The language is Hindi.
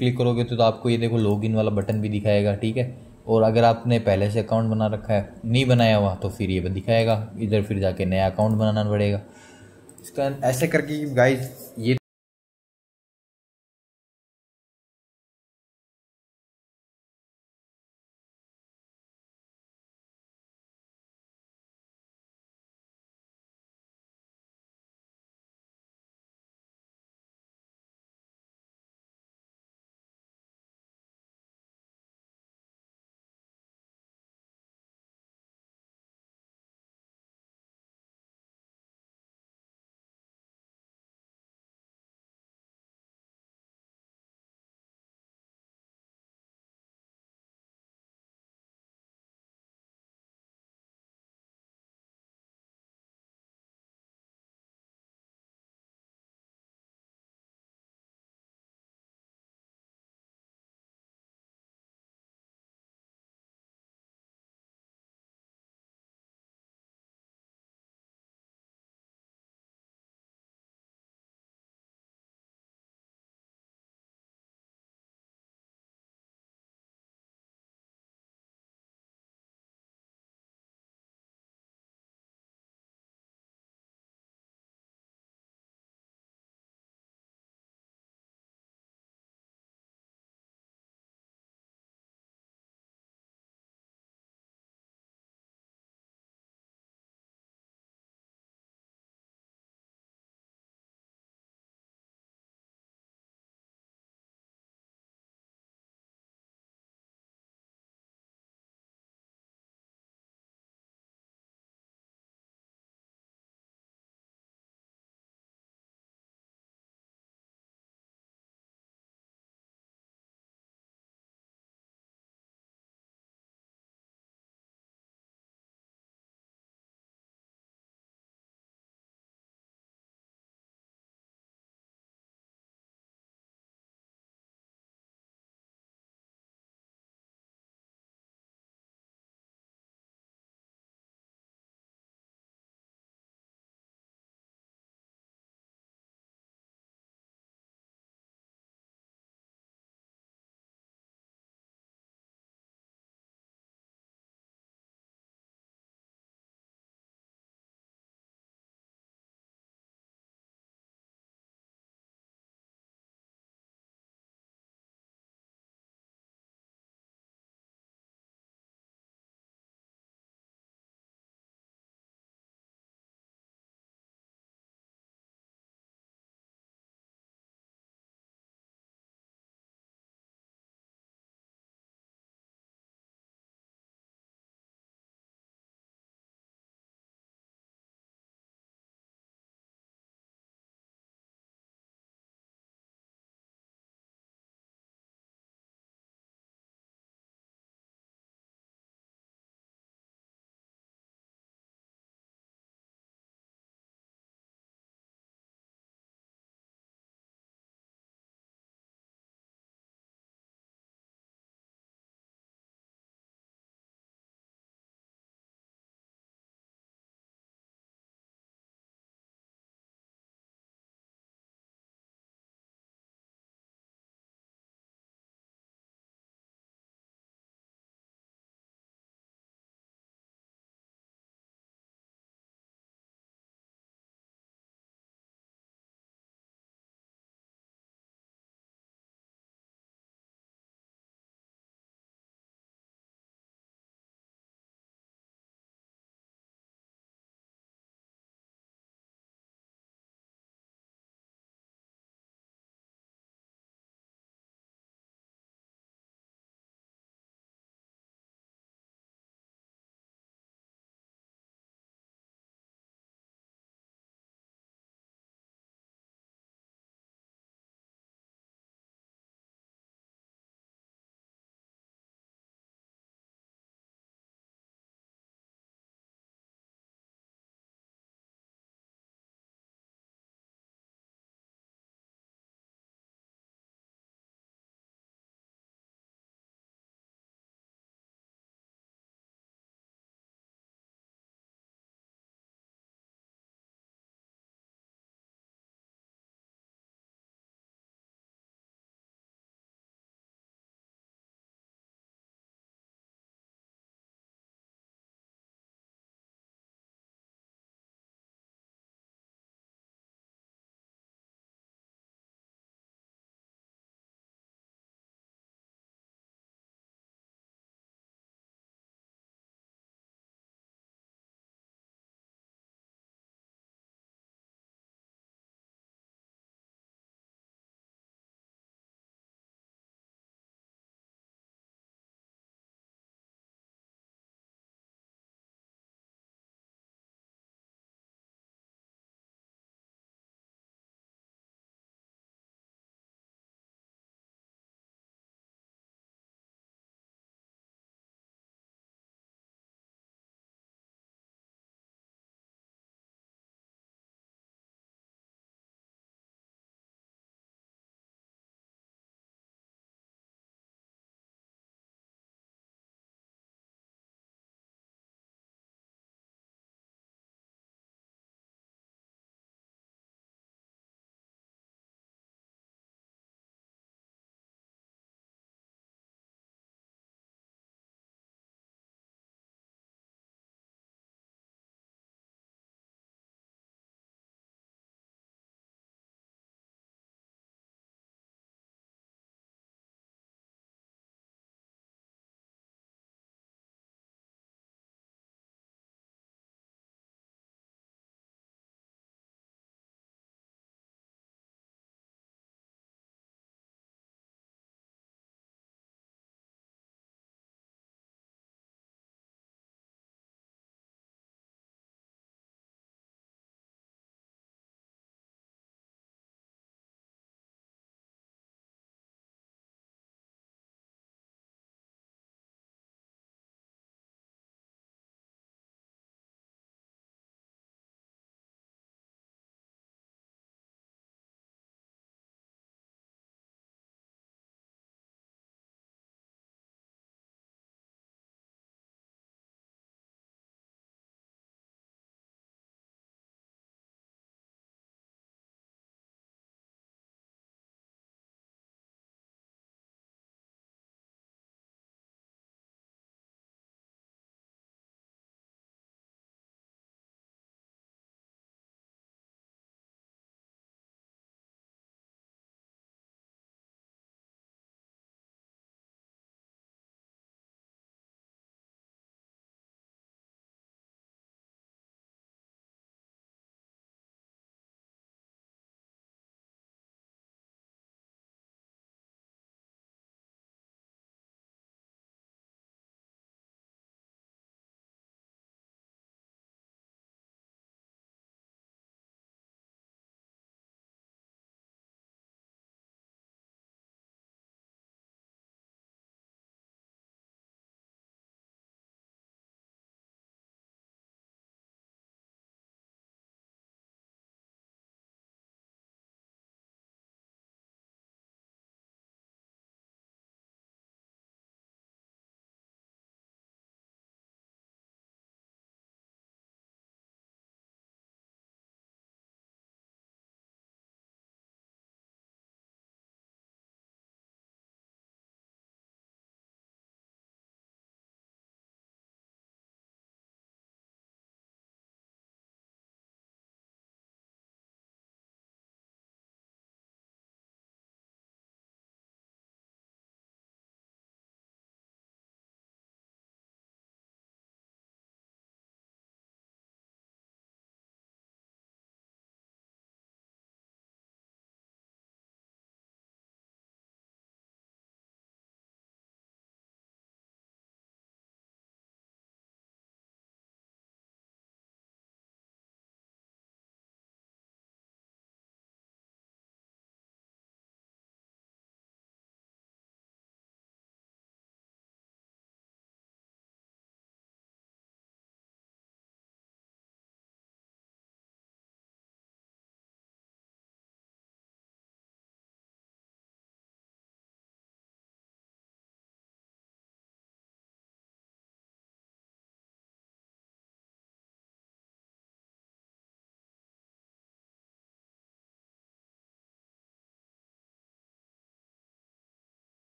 क्लिक करोगे तो, तो आपको ये देखो लॉगिन वाला बटन भी दिखाएगा ठीक है? और अगर आपने पहले से अकाउंट बना रखा है नहीं बनाया हुआ तो फिर ये दिखाएगा। इधर फिर जाके नया अकाउंट बनाना पड़ेगा। इसका ऐसे करके गाइज़ ये